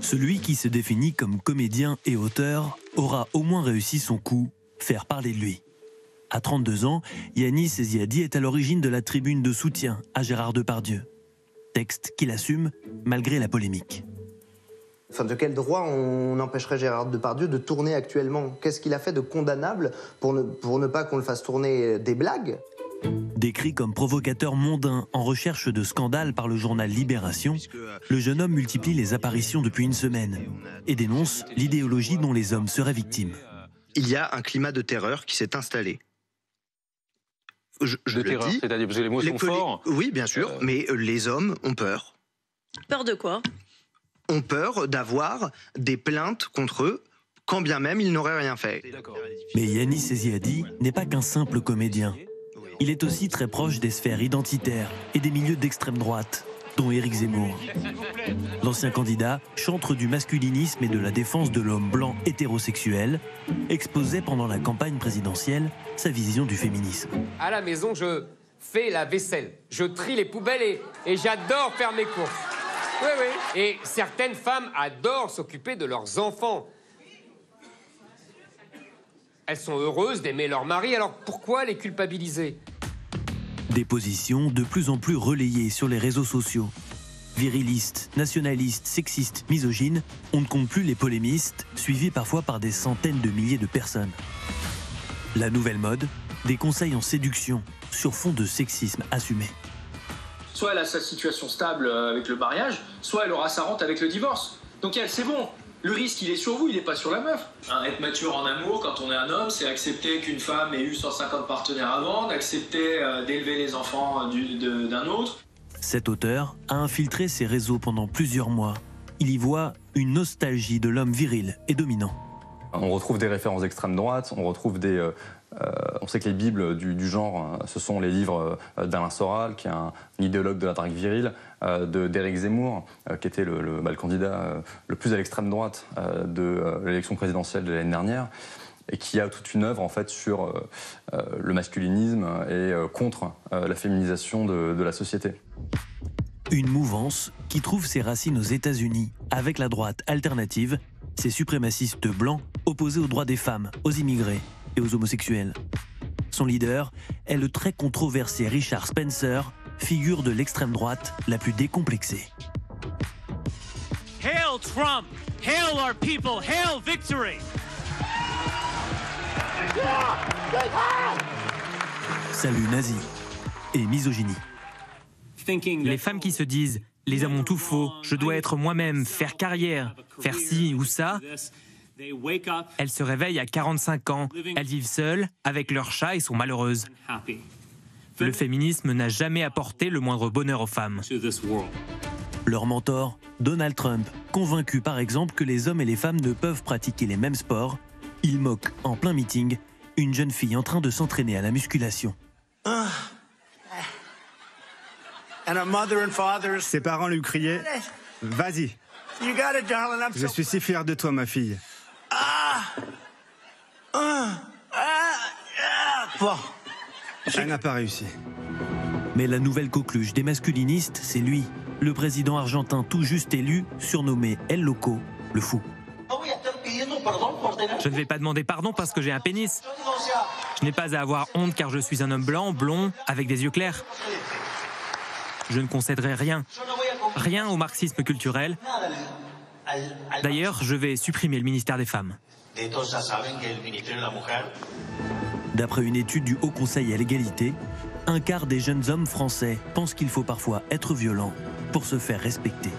Celui qui se définit comme comédien et auteur aura au moins réussi son coup, faire parler de lui. À 32 ans, Yanis Eziadi est à l'origine de la tribune de soutien à Gérard Depardieu. Texte qu'il assume malgré la polémique. Enfin, de quel droit on empêcherait Gérard Depardieu de tourner actuellement? Qu'est-ce qu'il a fait de condamnable pour ne, pour ne pas qu'on le fasse tourner des blagues? Décrit comme provocateur mondain en recherche de scandale par le journal Libération, le jeune homme multiplie les apparitions depuis une semaine et dénonce l'idéologie dont les hommes seraient victimes. Il y a un climat de terreur qui s'est installé. Je, de terreur, c'est-à-dire parce que les mots sont forts. Oui, bien sûr, euh. mais les hommes ont peur. Peur de quoi? Ont peur d'avoir des plaintes contre eux quand bien même ils n'auraient rien fait. Mais Yanis Eziadi n'est pas qu'un simple comédien. Il est aussi très proche des sphères identitaires et des milieux d'extrême droite, dont Éric Zemmour. L'ancien candidat, chantre du masculinisme et de la défense de l'homme blanc hétérosexuel, exposait pendant la campagne présidentielle sa vision du féminisme. À la maison, je fais la vaisselle, je trie les poubelles et, j'adore faire mes courses. Et certaines femmes adorent s'occuper de leurs enfants. Elles sont heureuses d'aimer leur mari, alors pourquoi les culpabiliser? Des positions de plus en plus relayées sur les réseaux sociaux. Virilistes, nationalistes, sexistes, misogynes, on ne compte plus les polémistes, suivis parfois par des centaines de milliers de personnes. La nouvelle mode, des conseils en séduction sur fond de sexisme assumé. Soit elle a sa situation stable euh, avec le mariage, soit elle aura sa rente avec le divorce. Donc elle, c'est bon, le risque, il est sur vous, il n'est pas sur la meuf. être mature en amour, quand on est un homme, c'est accepter qu'une femme ait eu 150 partenaires avant, d'accepter euh, d'élever les enfants euh, d'un autre. Cet auteur a infiltré ses réseaux pendant plusieurs mois. Il y voit une nostalgie de l'homme viril et dominant. On retrouve des références d'extrême droite, on retrouve des, euh, on sait que les bibles du, genre, euh, ce sont les livres d'Alain Soral, qui est un, idéologue de la drague virile, d'Éric Zemmour, qui était le, bah, candidat le plus à l'extrême droite de l'élection présidentielle de l'année dernière, et qui a toute une œuvre en fait sur le masculinisme et contre la féminisation de, de la société. Une mouvance qui trouve ses racines aux États-Unis avec la droite alternative, ces suprémacistes blancs opposés aux droits des femmes, aux immigrés et aux homosexuels. Son leader est le très controversé Richard Spencer, figure de l'extrême droite la plus décomplexée. Hail Trump! Hail our people! Hail victory! Salut nazi et misogynie. Les femmes qui se disent les hommes ont tout faux, je dois être moi-même, faire carrière, faire ci ou ça, elles se réveillent à 45 ans, elles vivent seules, avec leur chat et sont malheureuses. Le féminisme n'a jamais apporté le moindre bonheur aux femmes. Leur mentor, Donald Trump, convaincu par exemple que les hommes et les femmes ne peuvent pratiquer les mêmes sports, il moque en plein meeting une jeune fille en train de s'entraîner à la musculation. Ses parents lui criaient Vas-y. Je suis si fier de toi, ma fille. Ah. Elle n'a pas réussi. Mais la nouvelle coqueluche des masculinistes, c'est lui, le président argentin tout juste élu, surnommé El Loco, le fou. Je ne vais pas demander pardon parce que j'ai un pénis. Je n'ai pas à avoir honte car je suis un homme blanc, blond, avec des yeux clairs. Je ne concéderai rien. Rien au marxisme culturel, D'ailleurs, je vais supprimer le ministère des Femmes. D'après une étude du Haut Conseil à l'égalité, un quart des jeunes hommes français pensent qu'il faut parfois être violent pour se faire respecter.